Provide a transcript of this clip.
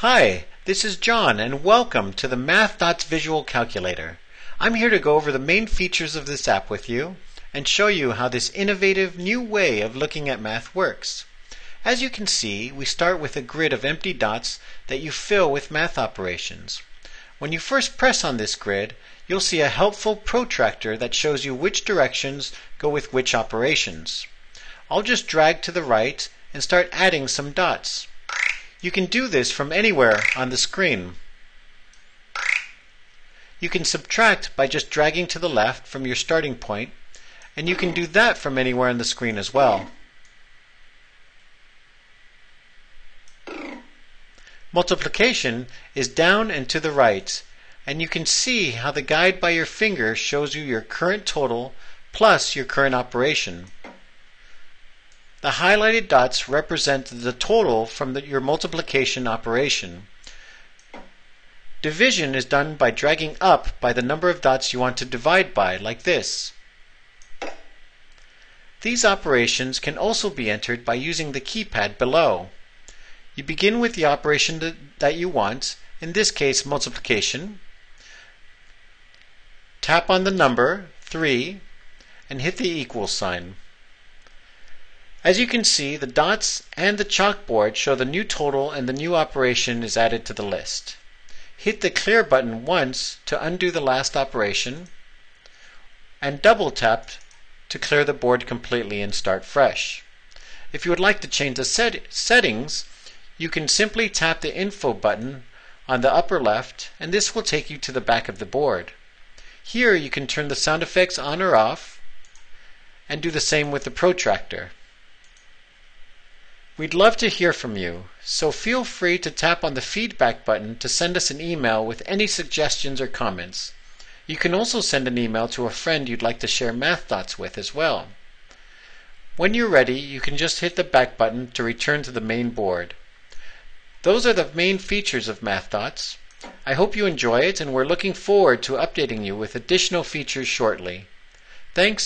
Hi, this is John and welcome to the MathDots Visual Calculator. I'm here to go over the main features of this app with you and show you how this innovative new way of looking at math works. As you can see, we start with a grid of empty dots that you fill with math operations. When you first press on this grid, you'll see a helpful protractor that shows you which directions go with which operations. I'll just drag to the right and start adding some dots. You can do this from anywhere on the screen. You can subtract by just dragging to the left from your starting point, and you can do that from anywhere on the screen as well. Multiplication is down and to the right, and you can see how the guide by your finger shows you your current total plus your current operation. The highlighted dots represent the total from the, your multiplication operation. Division is done by dragging up by the number of dots you want to divide by, like this. These operations can also be entered by using the keypad below. You begin with the operation that you want, in this case multiplication. Tap on the number, 3, and hit the equal sign. As you can see, the dots and the chalkboard show the new total and the new operation is added to the list. Hit the clear button once to undo the last operation and double tap to clear the board completely and start fresh. If you would like to change the set settings, you can simply tap the info button on the upper left and this will take you to the back of the board. Here you can turn the sound effects on or off and do the same with the protractor. We'd love to hear from you, so feel free to tap on the feedback button to send us an email with any suggestions or comments. You can also send an email to a friend you'd like to share MathDots with as well. When you're ready, you can just hit the back button to return to the main board. Those are the main features of MathDots. I hope you enjoy it and we're looking forward to updating you with additional features shortly. Thanks